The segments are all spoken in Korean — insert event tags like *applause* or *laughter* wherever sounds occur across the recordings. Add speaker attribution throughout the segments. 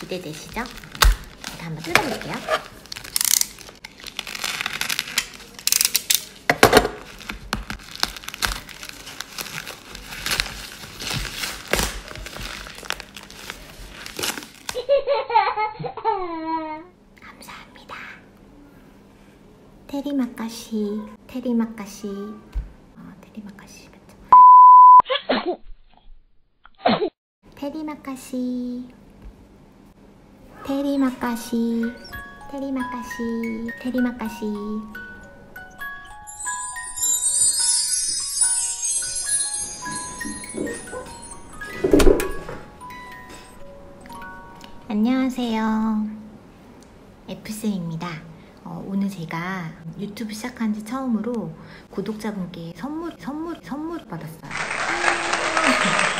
Speaker 1: 기대되시죠? 제가 한번 뜯어볼게요. *laughs* 감사합니다. 테리마카시, 테리마카시, 어, 테리마카시 맞죠? *laughs* 테리마카시, 테리마카시, 테리마카시, 테리마카시. 안녕하세요. F쌤입니다. 어, 오늘 제가 유튜브 시작한 지 처음으로 구독자분께 선물, 선물, 선물 받았어요. *laughs*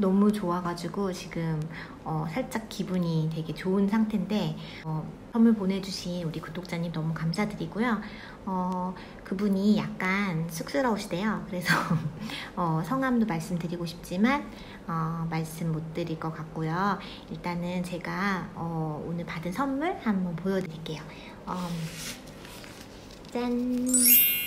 Speaker 1: 너무 좋아가지고 지금 어, 살짝 기분이 되게 좋은 상태인데 어, 선물 보내주신 우리 구독자님 너무 감사드리고요. 어, 그분이 약간 쑥스러우시대요. 그래서 *laughs* 어, 성함도 말씀드리고 싶지만 어, 말씀 못 드릴 것 같고요. 일단은 제가 어, 오늘 받은 선물 한번 보여드릴게요. 음, 짠!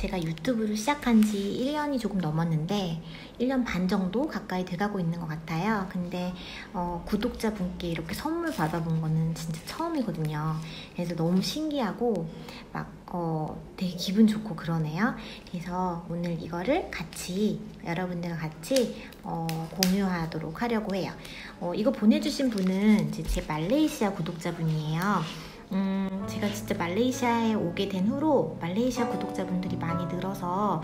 Speaker 1: 제가 유튜브를 시작한 지 1년이 조금 넘었는데 1년 반 정도 가까이 돼가고 있는 것 같아요. 근데 어, 구독자분께 이렇게 선물 받아본 거는 진짜 처음이거든요. 그래서 너무 신기하고 막 어, 되게 기분 좋고 그러네요. 그래서 오늘 이거를 같이 여러분들과 같이 어, 공유하도록 하려고 해요. 어, 이거 보내주신 분은 제 말레이시아 구독자분이에요. 음, 제가 진짜 말레이시아에 오게 된 후로 말레이시아 구독자분들이 많이 늘어서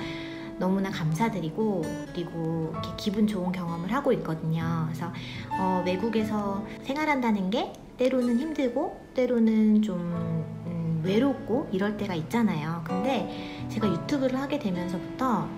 Speaker 1: 너무나 감사드리고 그리고 기분 좋은 경험을 하고 있거든요. 그래서 어, 외국에서 생활한다는 게 때로는 힘들고 때로는 좀 음, 외롭고 이럴 때가 있잖아요. 근데 제가 유튜브를 하게 되면서부터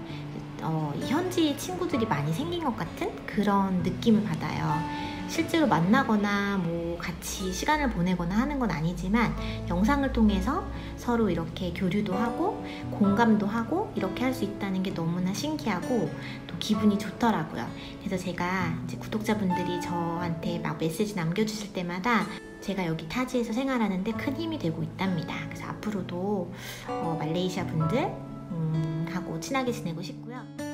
Speaker 1: 어, 현지 친구들이 많이 생긴 것 같은 그런 느낌을 받아요. 실제로 만나거나 뭐 같이 시간을 보내거나 하는 건 아니지만 영상을 통해서 서로 이렇게 교류도 하고 공감도 하고 이렇게 할 수 있다는 게 너무나 신기하고 또 기분이 좋더라고요. 그래서 제가 구독자분들이 저한테 막 메시지 남겨주실 때마다 제가 여기 타지에서 생활하는데 큰 힘이 되고 있답니다. 그래서 앞으로도 어, 말레이시아 분들 음, 하고 친하게 지내고 싶고요.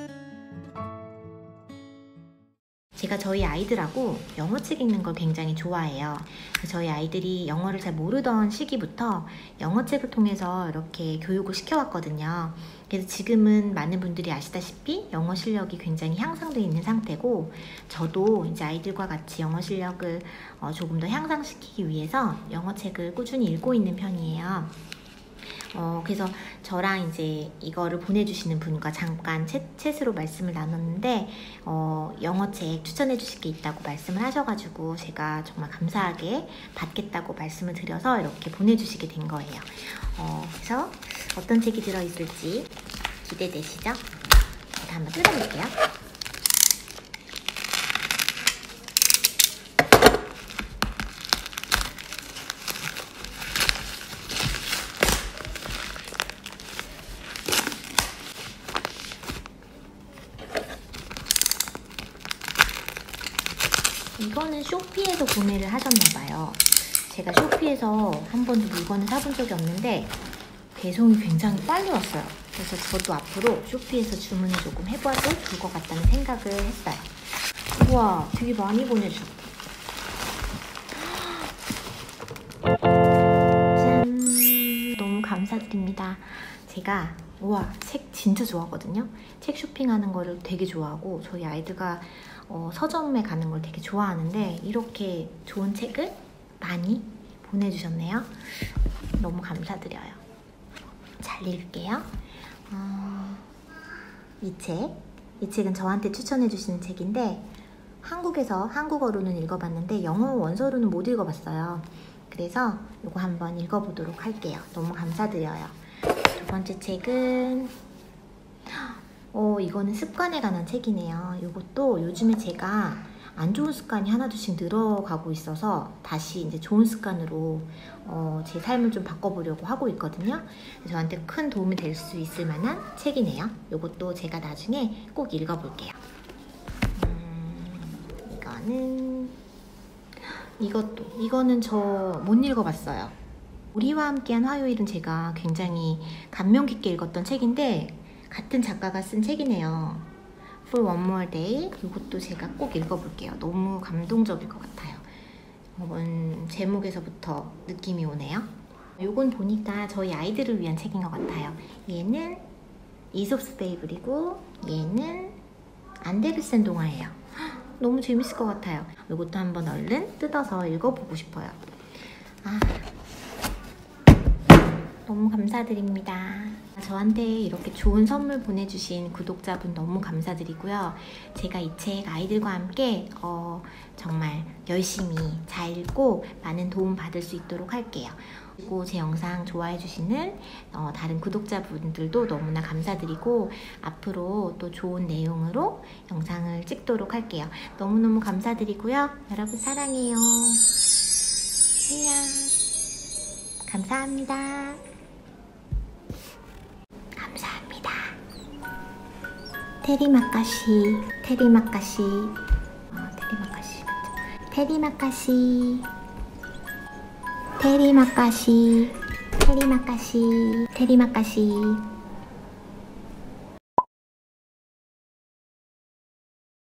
Speaker 1: 제가 저희 아이들하고 영어책 읽는 걸 굉장히 좋아해요. 저희 아이들이 영어를 잘 모르던 시기부터 영어책을 통해서 이렇게 교육을 시켜왔거든요. 그래서 지금은 많은 분들이 아시다시피 영어 실력이 굉장히 향상되어 있는 상태고 저도 이제 아이들과 같이 영어 실력을 어, 조금 더 향상시키기 위해서 영어책을 꾸준히 읽고 있는 편이에요. 어, 그래서 저랑 이제 이거를 보내주시는 분과 잠깐 챗, 챗으로 말씀을 나눴는데, 어, 영어책 추천해 주실 게 있다고 말씀을 하셔가지고, 제가 정말 감사하게 받겠다고 말씀을 드려서 이렇게 보내주시게 된 거예요. 어, 그래서 어떤 책이 들어있을지 기대되시죠? 제가 한번 뜯어볼게요. 이거는 쇼피에서 구매를 하셨나봐요. 제가 쇼피에서 한 번도 물건을 사본 적이 없는데 배송이 굉장히 빨리 왔어요. 그래서 저도 앞으로 쇼피에서 주문을 조금 해봐도 좋을 것 같다는 생각을 했어요. 우와, 되게 많이 보내주셨다. 짠! 너무 감사드립니다. 제가 우와, 책 진짜 좋아하거든요. 책 쇼핑하는 거를 되게 좋아하고 저희 아이들과 어, 서점에 가는 걸 되게 좋아하는데 이렇게 좋은 책을 많이 보내주셨네요. 너무 감사드려요. 잘 읽을게요. 어, 이 책, 이 책은 저한테 추천해 주시는 책인데 한국에서 한국어로는 읽어봤는데 영어 원서로는 못 읽어봤어요. 그래서 이거 한번 읽어보도록 할게요. 너무 감사드려요. 두 번째 책은 어, 이거는 습관에 관한 책이네요. 이것도 요즘에 제가 안 좋은 습관이 하나둘씩 늘어가고 있어서 다시 이제 좋은 습관으로 어, 제 삶을 좀 바꿔보려고 하고 있거든요. 저한테 큰 도움이 될 수 있을 만한 책이네요. 이것도 제가 나중에 꼭 읽어볼게요. 음, 이거 좋아하는 이것도 이거는 저 못 읽어봤어요. 우리와 함께한 화요일은 제가 굉장히 감명 깊게 읽었던 책인데 같은 작가가 쓴 책이네요. For One More Day 이것도 제가 꼭 읽어볼게요. 너무 감동적일 것 같아요. 이번 제목에서부터 느낌이 오네요. 이건 보니까 저희 아이들을 위한 책인 것 같아요. 얘는 이솝스 베이블이고 얘는 안데르센 동화예요. 너무 재밌을 것 같아요. 이것도 한번 얼른 뜯어서 읽어보고 싶어요. 아, 너무 감사드립니다. 저한테 이렇게 좋은 선물 보내주신 구독자분 너무 감사드리고요. 제가 이 책 아이들과 함께 어, 정말 열심히 잘 읽고 많은 도움 받을 수 있도록 할게요. 그리고 제 영상 좋아해주시는 어, 다른 구독자분들도 너무나 감사드리고 앞으로 또 좋은 내용으로 영상을 찍도록 할게요. 너무너무 감사드리고요. 여러분 사랑해요. 안녕. 감사합니다. 테리마카시, 테리마카시, 어, 테리마카시 맞죠? 테리마카시, 테리마카시, 테리마카시, 테리마카시.